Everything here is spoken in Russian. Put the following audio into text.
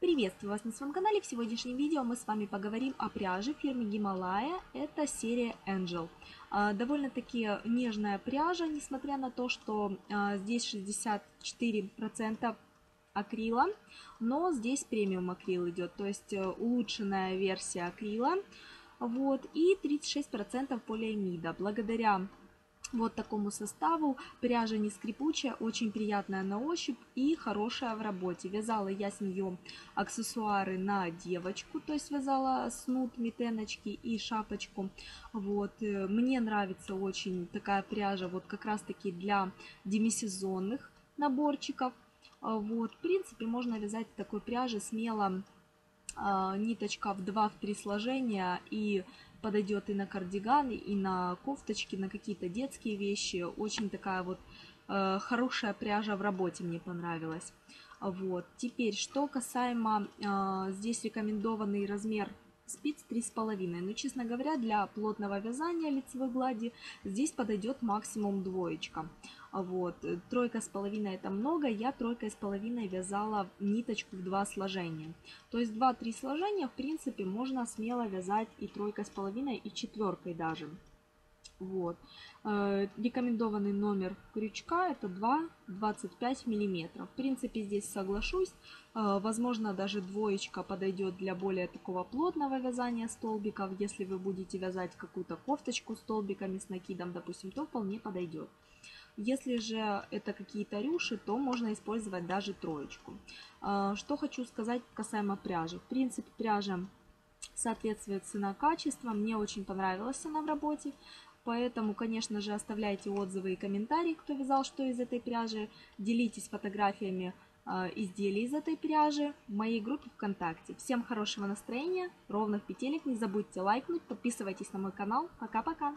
Приветствую вас на своем канале. В сегодняшнем видео мы с вами поговорим о пряже фирмы Гималая. Это серия Angel. А, довольно-таки нежная пряжа, несмотря на то, что а, здесь 64% акрила, но здесь премиум акрил идет, то есть э, улучшенная версия акрила. Вот, и 36% полиамида. Благодаря вот такому составу. Пряжа не скрипучая, очень приятная на ощупь и хорошая в работе. Вязала я с нее аксессуары на девочку, то есть вязала снуд, метеночки и шапочку. Вот. Э, мне нравится очень такая пряжа, вот как раз таки для демисезонных наборчиков. А вот. В принципе, можно вязать такой пряжи смело а, ниточка в 2-3 сложения и подойдет и на кардиганы, и на кофточки, на какие-то детские вещи. Очень такая вот э, хорошая пряжа в работе мне понравилась. Вот. Теперь, что касаемо, э, здесь рекомендованный размер спиц 3,5. Но, честно говоря, для плотного вязания лицевой глади здесь подойдет максимум двоечка. Вот. Тройка с половиной это много, я тройкой с половиной вязала ниточку в два сложения. То есть 2-3 сложения, в принципе, можно смело вязать и тройкой с половиной, и четверкой даже. Вот. Э, рекомендованный номер крючка это 2,25 мм. В принципе, здесь соглашусь. Э, возможно, даже двоечка подойдет для более такого плотного вязания столбиков. Если вы будете вязать какую-то кофточку столбиками с накидом, допустим, то вполне подойдет. Если же это какие-то рюши, то можно использовать даже троечку. Э, что хочу сказать касаемо пряжи. В принципе, пряжа соответствует цена-качество. Мне очень понравилась она в работе. Поэтому, конечно же, оставляйте отзывы и комментарии, кто вязал что из этой пряжи. Делитесь фотографиями э, изделий из этой пряжи в моей группе ВКонтакте. Всем хорошего настроения, ровных петелек, не забудьте лайкнуть, подписывайтесь на мой канал. Пока-пока!